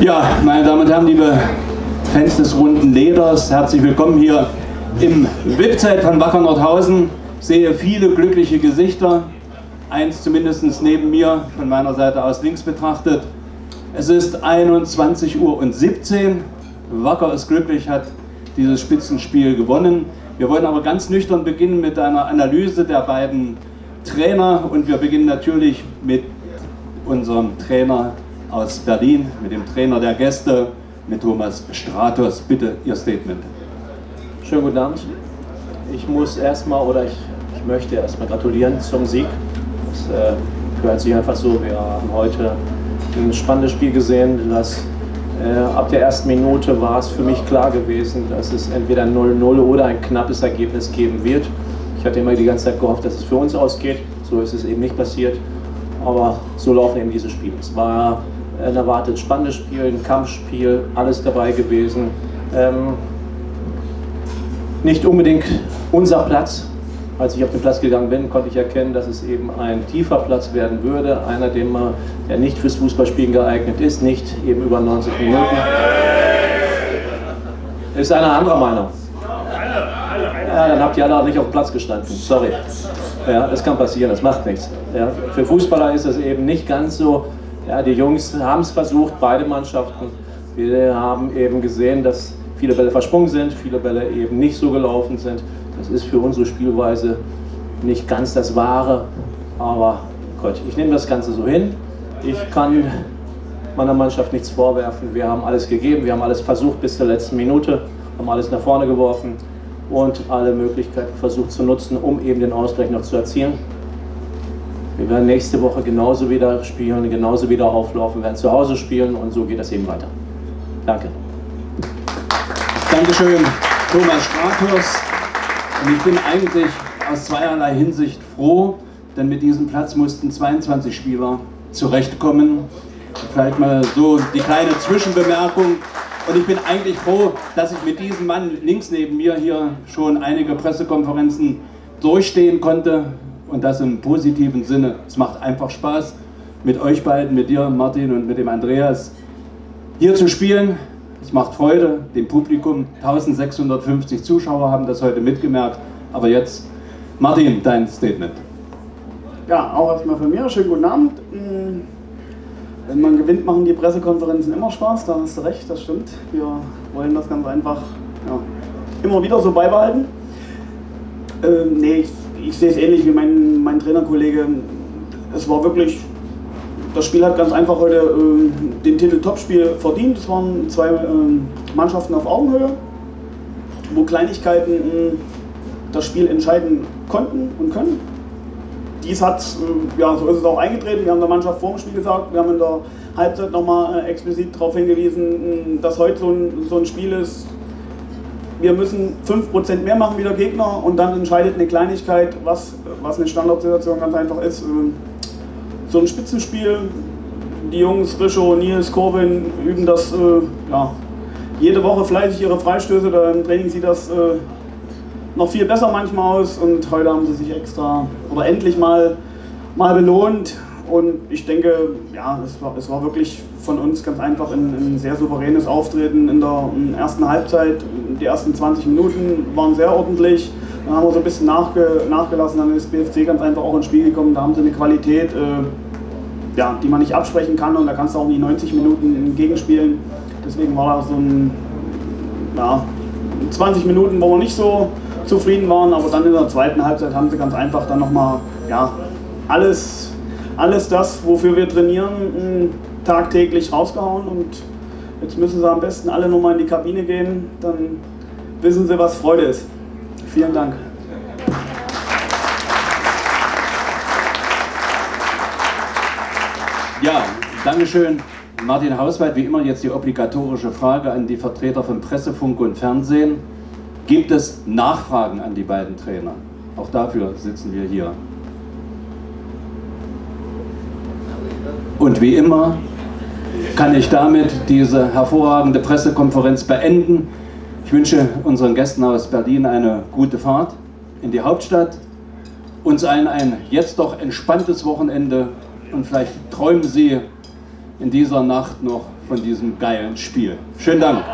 Ja, meine Damen und Herren, liebe Fans des runden Leders, herzlich willkommen hier im VIP-Zelt von Wacker Nordhausen. Ich sehe viele glückliche Gesichter, eins zumindest neben mir, von meiner Seite aus links betrachtet. Es ist 21 Uhr und 17. Wacker ist glücklich, hat dieses Spitzenspiel gewonnen. Wir wollen aber ganz nüchtern beginnen mit einer Analyse der beiden Trainer und wir beginnen natürlich mit unserem Trainer aus Berlin, mit dem Trainer der Gäste, mit Thomas Stratos. Bitte Ihr Statement. Schönen guten Abend. Ich muss erstmal oder ich, ich möchte erstmal gratulieren zum Sieg. Das äh, gehört sich einfach so. Wir haben heute ein spannendes Spiel gesehen. Das, äh, ab der ersten Minute war es für mich klar gewesen, dass es entweder 0-0 oder ein knappes Ergebnis geben wird. Ich hatte immer die ganze Zeit gehofft, dass es für uns ausgeht. So ist es eben nicht passiert. Aber so laufen eben diese Spiele. Es war ein erwartet spannendes Spiel, ein Kampfspiel, alles dabei gewesen. Ähm, nicht unbedingt unser Platz. Als ich auf den Platz gegangen bin, konnte ich erkennen, dass es eben ein tiefer Platz werden würde. Einer, dem man, der nicht fürs Fußballspielen geeignet ist, nicht eben über 90 Minuten. Ist eine andere Meinung. Ja, dann habt ihr alle auch nicht auf dem Platz gestanden. Sorry. Ja, das kann passieren, das macht nichts. Ja, für Fußballer ist es eben nicht ganz so. Ja, die Jungs haben es versucht, beide Mannschaften. Wir haben eben gesehen, dass viele Bälle versprungen sind, viele Bälle eben nicht so gelaufen sind. Das ist für unsere Spielweise nicht ganz das Wahre, aber Gott, ich nehme das Ganze so hin. Ich kann meiner Mannschaft nichts vorwerfen. Wir haben alles gegeben, wir haben alles versucht bis zur letzten Minute, haben alles nach vorne geworfen und alle Möglichkeiten versucht zu nutzen, um eben den Ausgleich noch zu erzielen. Wir werden nächste Woche genauso wieder spielen, genauso wieder auflaufen, werden zu Hause spielen und so geht das eben weiter. Danke. Dankeschön, Thomas Stratos. Und ich bin eigentlich aus zweierlei Hinsicht froh, denn mit diesem Platz mussten 22 Spieler zurechtkommen. Vielleicht mal so die kleine Zwischenbemerkung. Und ich bin eigentlich froh, dass ich mit diesem Mann links neben mir hier schon einige Pressekonferenzen durchstehen konnte. Und das im positiven Sinne. Es macht einfach Spaß, mit euch beiden, mit dir, Martin, und mit dem Andreas hier zu spielen. Es macht Freude, dem Publikum. 1650 Zuschauer haben das heute mitgemerkt. Aber jetzt, Martin, dein Statement. Ja, auch erstmal von mir. Schönen guten Abend. Wenn man gewinnt, machen die Pressekonferenzen immer Spaß. Da hast du recht, das stimmt. Wir wollen das ganz einfach ja, immer wieder so beibehalten. Ähm, nee, ich, ich sehe es ähnlich wie mein, mein Trainerkollege. Es war wirklich das Spiel hat ganz einfach heute äh, den Titel Topspiel verdient. Es waren zwei äh, Mannschaften auf Augenhöhe, wo Kleinigkeiten äh, das Spiel entscheiden konnten und können. Dies hat, äh, ja, so ist es auch eingetreten. Wir haben der Mannschaft vor dem Spiel gesagt, wir haben in der Halbzeit nochmal äh, explizit darauf hingewiesen, dass heute so ein, so ein Spiel ist, wir müssen 5% mehr machen wie der Gegner und dann entscheidet eine Kleinigkeit, was, was eine Standardsituation ganz einfach ist. Ähm, so ein Spitzenspiel. Die Jungs, Rischo, Nils, Corbin, üben das äh, ja, jede Woche fleißig ihre Freistöße. Da Im Training sieht das noch viel besser manchmal aus und heute haben sie sich extra oder endlich mal, mal belohnt. Und ich denke, ja, es war, es war wirklich von uns ganz einfach ein, ein sehr souveränes Auftreten in der ersten Halbzeit. Die ersten 20 Minuten waren sehr ordentlich. Dann haben wir so ein bisschen nachge, nachgelassen, dann ist BFC ganz einfach auch ins Spiel gekommen. Da haben sie eine Qualität, äh, ja, die man nicht absprechen kann und da kannst du auch nicht 90 Minuten gegenspielen. Deswegen war das so ein, ja, 20 Minuten, wo wir nicht so zufrieden waren, aber dann in der zweiten Halbzeit haben sie ganz einfach dann nochmal ja, alles, alles das, wofür wir trainieren, tagtäglich rausgehauen und jetzt müssen sie am besten alle nochmal in die Kabine gehen, dann wissen sie, was Freude ist. Vielen Dank. Ja, Dankeschön. Martin Hauswald, wie immer jetzt die obligatorische Frage an die Vertreter von Presse, Funk und Fernsehen. Gibt es Nachfragen an die beiden Trainer? Auch dafür sitzen wir hier. Und wie immer kann ich damit diese hervorragende Pressekonferenz beenden. Ich wünsche unseren Gästen aus Berlin eine gute Fahrt in die Hauptstadt, uns allen ein jetzt doch entspanntes Wochenende und vielleicht träumen Sie in dieser Nacht noch von diesem geilen Spiel. Schönen Dank.